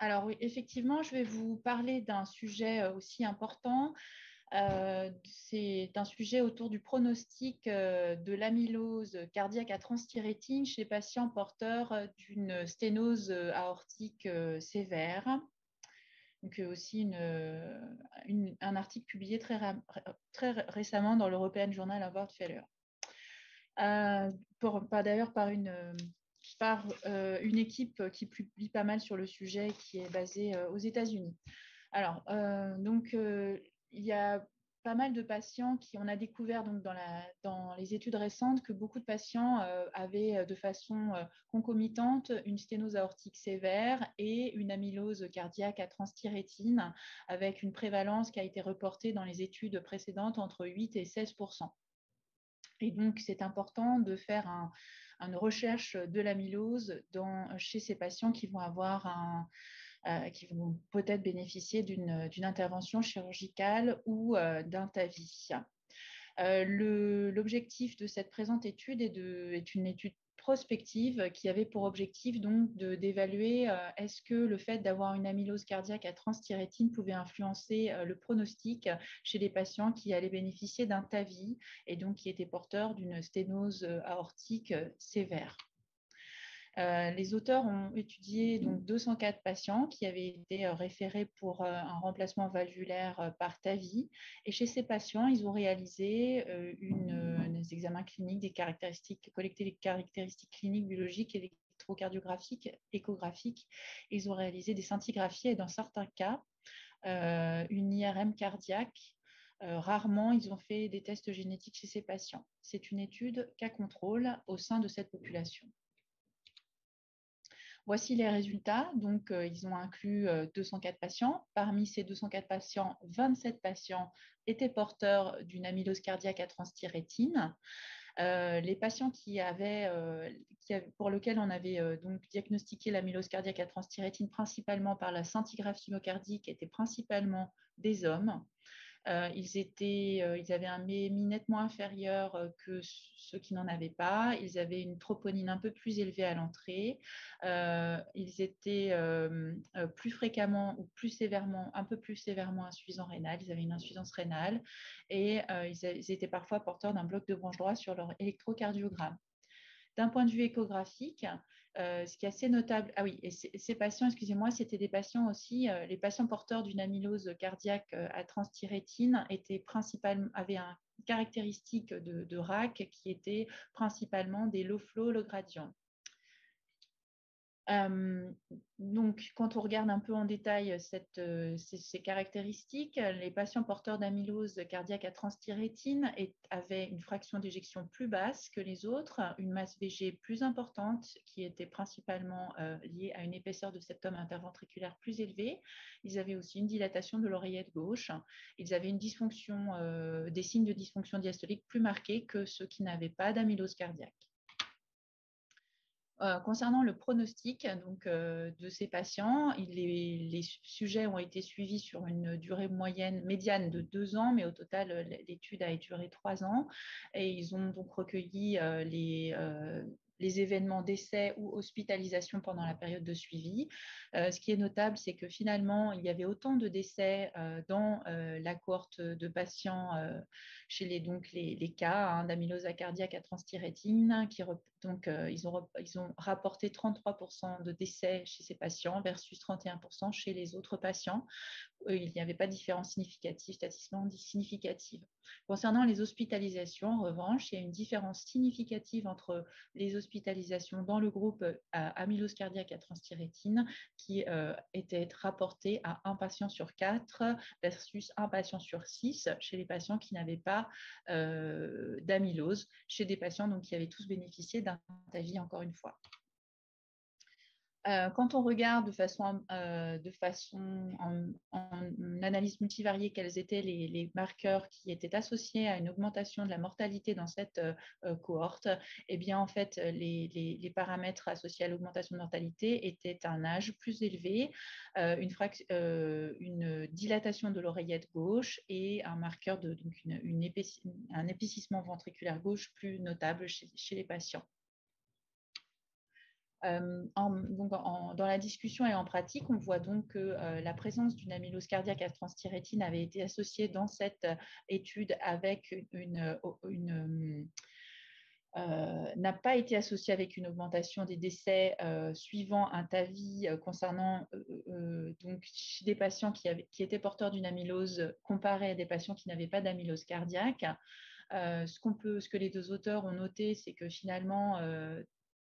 Alors oui, effectivement, je vais vous parler d'un sujet aussi important. c'est un sujet autour du pronostic de l'amylose cardiaque à transthyrétine chez les patients porteurs d'une sténose aortique sévère donc euh, aussi un article publié très, récemment dans l'European Journal of Heart Failure. Euh, d'ailleurs par une, par euh, une équipe qui publie pas mal sur le sujet qui est basée aux États-Unis. Alors, donc, il y a pas mal de patients qui, on a découvert donc dans, les études récentes que beaucoup de patients euh, avaient euh, de façon euh, concomitante une sténose aortique sévère et une amylose cardiaque à transthyrétine avec une prévalence qui a été reportée dans les études précédentes entre 8 et 16% et donc, c'est important de faire une recherche de l'amylose chez ces patients qui vont avoir un, euh, qui vont peut-être bénéficier d'une intervention chirurgicale ou euh, d'un TAVI. Euh, l'objectif de cette présente étude est, de, est, une étude prospective qui avait pour objectif donc d'évaluer est-ce que le fait d'avoir une amylose cardiaque à transthyrétine pouvait influencer le pronostic chez les patients qui allaient bénéficier d'un TAVI et donc qui étaient porteurs d'une sténose aortique sévère? Euh, les auteurs ont étudié donc 204 patients qui avaient été euh, référés pour euh, un remplacement valvulaire par TAVI. Et chez ces patients, ils ont réalisé des examens cliniques, des caractéristiques, collecté les caractéristiques cliniques, biologiques, électrocardiographiques, échographiques. Ils ont réalisé des scintigraphies et dans certains cas, une IRM cardiaque rarement, ils ont fait des tests génétiques chez ces patients. C'est une étude cas contrôle au sein de cette population. Voici les résultats. Donc, euh, ils ont inclus 204 euh, patients. Parmi ces 204 patients, 27 patients étaient porteurs d'une amylose cardiaque à transthyrétine. Euh, les patients qui avaient, pour lesquels on avait donc diagnostiqué l'amylose cardiaque à transthyrétine principalement par la scintigraphie myocardique étaient principalement des hommes. Euh, euh, ils avaient un BMI nettement inférieur euh, que ceux qui n'en avaient pas. Ils avaient une troponine un peu plus élevée à l'entrée. ils étaient plus fréquemment ou plus sévèrement, un peu plus sévèrement insuffisants rénales. Ils avaient une insuffisance rénale et ils, étaient parfois porteurs d'un bloc de branche droit sur leur électrocardiogramme. D'un point de vue échographique, euh, ce qui est assez notable, ah oui, et ces patients, excusez-moi, c'était des patients aussi, euh, les patients porteurs d'une amylose cardiaque euh, à transthyrétine étaient principalement, avaient un caractéristique de, de RAC qui était principalement des low flow, low gradient. Euh, donc, quand on regarde un peu en détail euh, ces, caractéristiques, les patients porteurs d'amylose cardiaque à transthyrétine avaient une fraction d'éjection plus basse que les autres, une masse VG plus importante qui était principalement euh, liée à une épaisseur de septum interventriculaire plus élevée. Ils avaient aussi une dilatation de l'oreillette gauche. Ils avaient une dysfonction, des signes de dysfonction diastolique plus marqués que ceux qui n'avaient pas d'amylose cardiaque. Euh, concernant le pronostic donc, euh, de ces patients, les, sujets ont été suivis sur une durée moyenne médiane de deux ans, mais au total, l'étude a duré trois ans. Et ils ont donc recueilli euh, les, événements d'essai ou hospitalisation pendant la période de suivi. Euh, ce qui est notable, c'est que finalement, il y avait autant de décès euh, dans euh, la cohorte de patients chez les, donc les, cas hein, d'amylose cardiaque à transthyrétine. Qui, donc, ils, ont, ils ont rapporté 33% de décès chez ces patients versus 31% chez les autres patients. Il n'y avait pas de différence significative, statistiquement significative. Concernant les hospitalisations, en revanche, il y a une différence significative entre les hospitalisations dans le groupe euh, amylose cardiaque à transthyrétine qui euh, était rapporté à un patient sur quatre versus un patient sur six chez les patients qui n'avaient pas euh, d'amylose, chez des patients donc, qui avaient tous bénéficié d'un Encore une fois. Euh, quand on regarde de façon, euh, de façon en, analyse multivariée quels étaient les, marqueurs qui étaient associés à une augmentation de la mortalité dans cette euh, cohorte, eh bien en fait les, paramètres associés à l'augmentation de mortalité étaient un âge plus élevé, une, une, dilatation de l'oreillette gauche et un marqueur de donc une, un épaississement ventriculaire gauche plus notable chez les patients. Dans la discussion et en pratique, on voit donc que la présence d'une amylose cardiaque à transthyrétine avait été associée dans cette étude avec une, euh, n'a pas été associé avec une augmentation des décès euh, suivant un TAVI euh, concernant donc des patients qui, avaient, qui étaient porteurs d'une amylose comparé à des patients qui n'avaient pas d'amylose cardiaque. ce, qu'on peut, ce que les deux auteurs ont noté, c'est que finalement,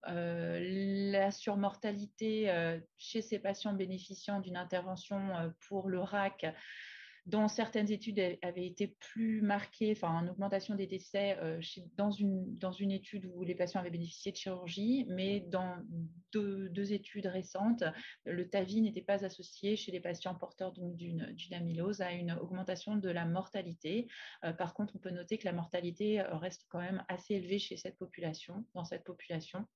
la surmortalité chez ces patients bénéficiant d'une intervention pour le RAC dont certaines études avaient été plus marquées, enfin en augmentation des décès euh, dans, une, étude où les patients avaient bénéficié de chirurgie, mais dans deux, études récentes, le TAVI n'était pas associé chez les patients porteurs d'une amylose à une augmentation de la mortalité. Euh, par contre, on peut noter que la mortalité euh, reste quand même assez élevée chez cette population, dans cette population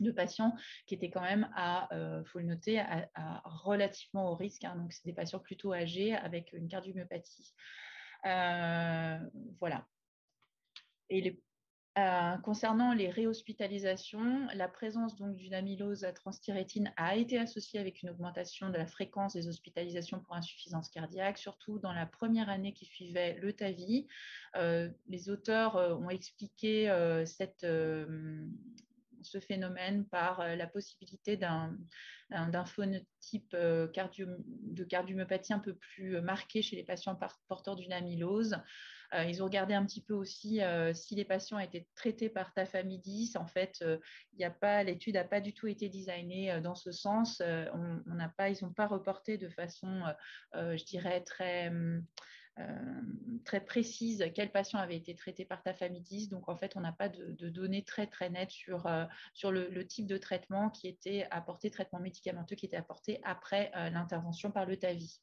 de patients qui étaient quand même à, euh, faut le noter, à, relativement au risque. Hein. donc, c'est des patients plutôt âgés avec une cardiomyopathie. Euh, voilà. Et euh, concernant les réhospitalisations, la présence d'une amylose à transthyrétine a été associée avec une augmentation de la fréquence des hospitalisations pour insuffisance cardiaque, surtout dans la première année qui suivait le TAVI. les auteurs ont expliqué cette ce phénomène par euh, la possibilité d'un phénotype euh, de cardiomyopathie un peu plus marqué chez les patients porteurs d'une amylose. Euh, ils ont regardé un petit peu aussi si les patients étaient traités par tafamidis. En fait, l'étude n'a pas du tout été designée dans ce sens. On, on pas, ils n'ont pas reporté de façon, je dirais, très euh, très précise quel patient avait été traité par tafamidis. Donc, en fait, on n'a pas de, données très, très nettes sur, euh, sur le, type de traitement qui était apporté, traitement médicamenteux qui était apporté après euh, l'intervention par le TAVI.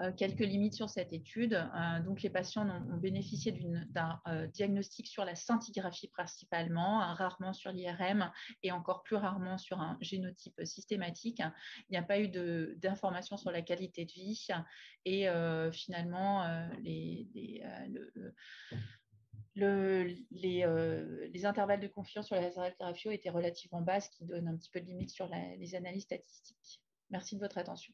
Euh, quelques limites sur cette étude. Euh, donc, les patients ont, bénéficié d'un euh, diagnostic sur la scintigraphie principalement, hein, rarement sur l'IRM et encore plus rarement sur un génotype systématique. Il n'y a pas eu d'informations sur la qualité de vie et finalement, les, les, intervalles de confiance sur la thérapie étaient relativement bas, ce qui donne un petit peu de limite sur les analyses statistiques. Merci de votre attention.